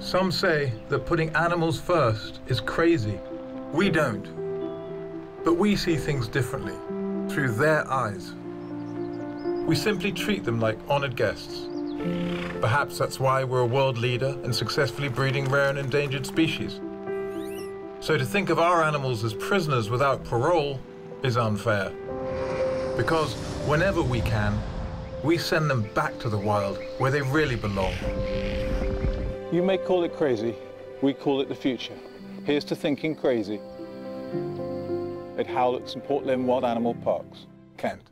Some say that putting animals first is crazy. We don't. But we see things differently, through their eyes. We simply treat them like honored guests. Perhaps that's why we're a world leader in successfully breeding rare and endangered species. So to think of our animals as prisoners without parole is unfair. Because whenever we can, we send them back to the wild where they really belong. You may call it crazy, we call it the future. Here's to thinking crazy at Howletts and Port Lympne Wild Animal Parks, Kent.